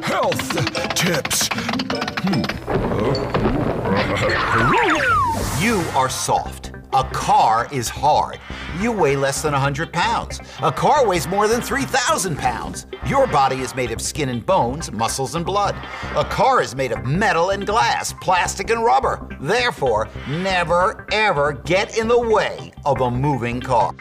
Health tips. Hmm. You are soft. A car is hard. You weigh less than 100 pounds. A car weighs more than 3,000 pounds. Your body is made of skin and bones, muscles and blood. A car is made of metal and glass, plastic and rubber. Therefore, never ever get in the way of a moving car.